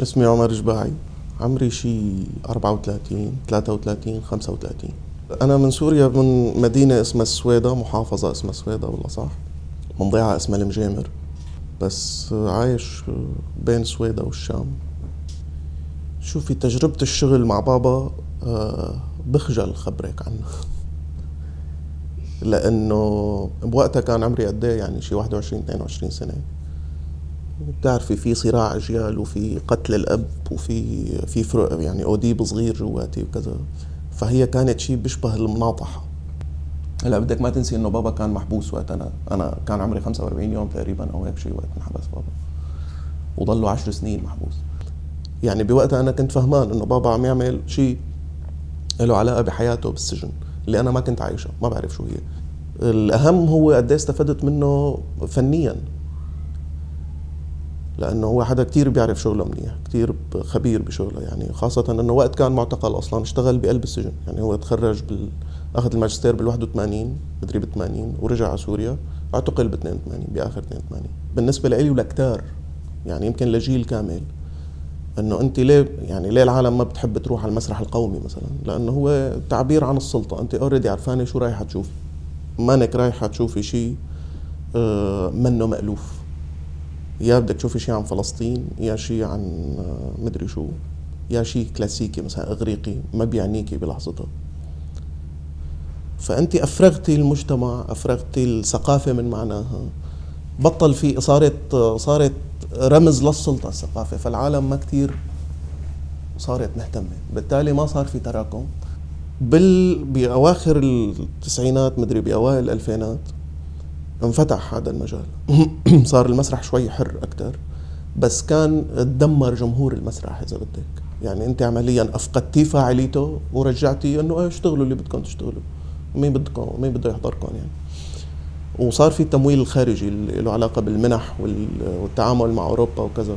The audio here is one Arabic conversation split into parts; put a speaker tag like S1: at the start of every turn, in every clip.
S1: اسمي عمر جباعي. عمري شي 34 33 35 أنا من سوريا من مدينة اسمها السويدة محافظة اسمها السويدة والله صح؟ من ضيعة اسمها المجامر. بس عايش بين السويدة والشام. شوفي تجربة الشغل مع بابا؟ آه، بخجل خبرك عنها لأنه بوقتها كان عمري قد إيه؟ يعني شي 21 22 سنة. بتعرفي في صراع أجيال وفي قتل الأب وفي في فرق يعني أوديب صغير جواتي وكذا. فهي كانت شيء بيشبه المناطحه هلا بدك ما تنسي إنه بابا كان محبوس وقت أنا أنا كان عمري 45 يوم تقريبا أو هيك شيء وقت انحبس بابا. وضلوا 10 سنين محبوس. يعني بوقتها أنا كنت فهمان إنه بابا عم يعمل شيء له علاقة بحياته بالسجن اللي أنا ما كنت عايشه ما بعرف شو هي. الأهم هو قد إيه استفدت منه فنيا. لأنه هو حدا كثير بيعرف شغله منيح كثير خبير بشغله يعني خاصة إنه وقت كان معتقل أصلا اشتغل بقلب السجن. يعني هو تخرج بال... أخذ الماجستير بال 81 مدري ب 80 ورجع على سوريا اعتقل ب 82 بآخر 82 بالنسبة لي ولكتار يعني يمكن لجيل كامل إنه أنت ليه يعني ليه العالم ما بتحب تروح على المسرح القومي مثلا؟ لأنه هو تعبير عن السلطة. أنت already عرفانة شو رايحة تشوفي مانك رايحة تشوفي شيء آه، منه مألوف. يا بدك تشوفي شيء عن فلسطين يا شيء عن آه، مدري شو يا شيء كلاسيكي مثلا إغريقي ما بيعنيكي بلحظتها فانت أفرغتي المجتمع أفرغتي الثقافة من معناها. بطل في صارت صارت رمز للسلطة الثقافة. فالعالم ما كثير صارت مهتمة. بالتالي ما صار في تراكم. بال بأواخر التسعينات مدري بأوائل الألفينات انفتح هذا المجال. صار المسرح شوي حر أكثر بس كان تدمر جمهور المسرح إذا بدك. يعني أنت عمليا أفقدتي فاعليته ورجعتي إنه إيه اشتغلوا اللي بدكم تشتغلوا؟ مين بدكم؟ مين بده يحضركم يعني؟ وصار في التمويل الخارجي اللي له علاقة بالمنح والتعامل مع أوروبا وكذا.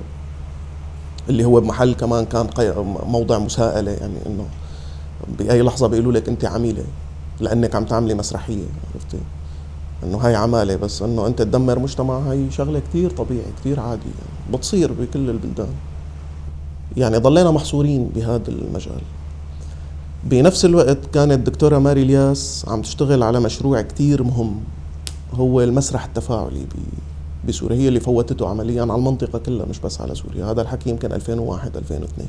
S1: اللي هو بمحل كمان كان موضع مساءلة يعني إنه بأي لحظة بيقولوا لك أنت عميلة لأنك عم تعملي مسرحية عرفتي؟ إنه هاي عمالة بس إنه أنت تدمر مجتمع هاي شغلة كثير طبيعي كثير عادي يعني. بتصير بكل البلدان. يعني ضلينا محصورين بهذا المجال. بنفس الوقت كانت الدكتورة ماري الياس عم تشتغل على مشروع كثير مهم. هو المسرح التفاعلي بسوريا. هي اللي فوتته عمليا على المنطقة كلها مش بس على سوريا. هذا الحكي يمكن 2001 2002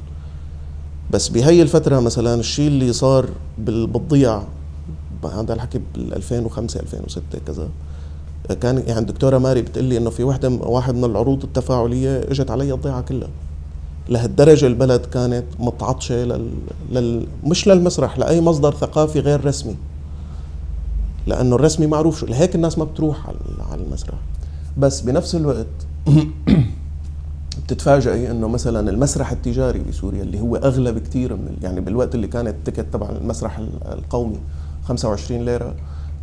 S1: بس بهي الفترة مثلا الشيء اللي صار بالضياع هذا الحكي بال 2005 2006 كذا. كان يعني الدكتورة ماري بتقول لي إنه في وحدة واحد من العروض التفاعلية إجت علي الضيعة كلها. لهالدرجة البلد كانت متعطشة لل... لل... مش للمسرح لأي مصدر ثقافي غير رسمي. لأنه الرسمي معروف شو لهيك الناس ما بتروح على المسرح. بس بنفس الوقت بتتفاجئي إنه مثلا المسرح التجاري بسوريا اللي هو أغلى بكثير من يعني بالوقت اللي كانت التكت تبع المسرح القومي 25 ليرة.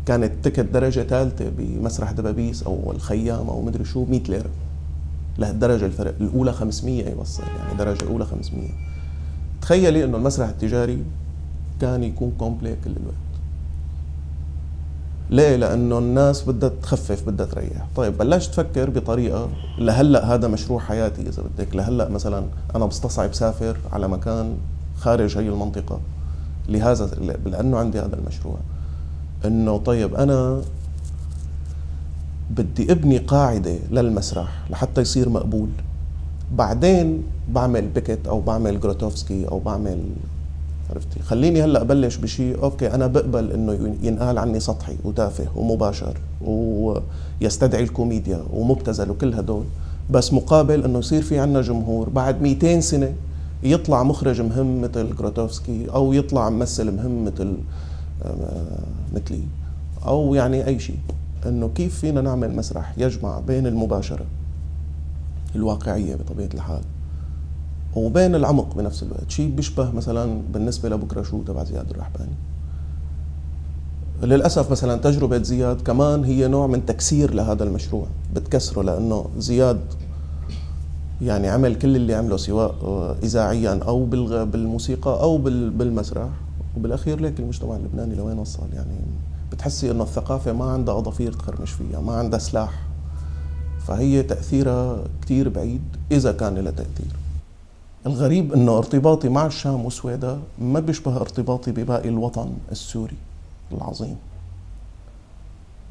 S1: كانت تكت درجة ثالثة بمسرح دبابيس أو الخيام أو مدري شو 100 ليرة. لهالدرجة الفرق الأولى 500 يوصل يعني درجة اولى 500 تخيلي إنه المسرح التجاري كان يكون كومبلي كل الوقت. ليه؟ لأنه الناس بدها تخفف بدها تريح، طيب بلشت تفكر بطريقة لهلأ هذا مشروع حياتي إذا بدك، لهلأ مثلا أنا بستصعب سافر على مكان خارج هي المنطقة. لهذا لأنه عندي هذا المشروع. إنه طيب أنا بدي أبني قاعدة للمسرح لحتى يصير مقبول. بعدين بعمل بيكيت أو بعمل جروتوفسكي أو بعمل عرفتي؟ خليني هلأ أبلش بشيء أوكي أنا بقبل إنه ينقال عني سطحي وتافه ومباشر ويستدعي الكوميديا ومبتذل وكل هدول. بس مقابل إنه يصير في عنا جمهور بعد 200 سنة يطلع مخرج مهم مثل جروتوفسكي أو يطلع ممثل مهم مثل آه، مثلي أو يعني أي شيء. إنه كيف فينا نعمل مسرح يجمع بين المباشرة الواقعية بطبيعة الحال وبين العمق بنفس الوقت. شيء بيشبه مثلا بالنسبة لبكره شو تبع زياد الرحباني. للأسف مثلا تجربة زياد كمان هي نوع من تكسير لهذا المشروع بتكسره لأنه زياد يعني عمل كل اللي عمله سواء اذاعيا أو بالموسيقى أو بالمسرح. وبالأخير ليك المجتمع اللبناني لوين وصل؟ يعني بتحسي إنه الثقافة ما عندها اظافير تخرمش فيها ما عندها سلاح. فهي تأثيرها كثير بعيد إذا كان لها تأثير. الغريب إنه ارتباطي مع الشام وسويدا ما بيشبه ارتباطي بباقي الوطن السوري العظيم.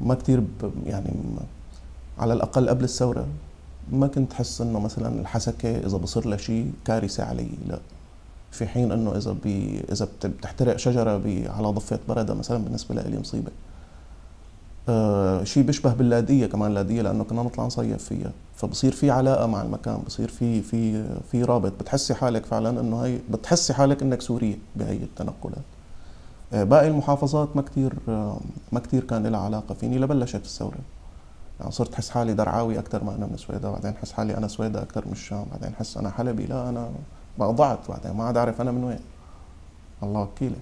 S1: ما كتير يعني على الأقل قبل الثورة ما كنت حس إنه مثلا الحسكة إذا بصير لها شيء كارثة علي لا. في حين إنه إذا بي إذا بتحترق شجرة بي على ضفة برده مثلا بالنسبة لي مصيبة. آه شيء بيشبه باللادية كمان لادية لأنه كنا نطلع نصيف فيها. فبصير في علاقة مع المكان بصير في في في رابط. بتحسي حالك فعلا إنه هي بتحسي حالك إنك سورية بهي التنقلات. آه باقي المحافظات ما كثير آه ما كثير كان لها علاقة. فيني لبلشت الثورة. يعني صرت احس حالي درعاوي أكثر ما أنا من سويدا بعدين احس حالي أنا سويدا أكثر من الشام بعدين احس أنا حلبي لا أنا ضعت بعدين ما عاد أعرف أنا من وين. الله وكيلي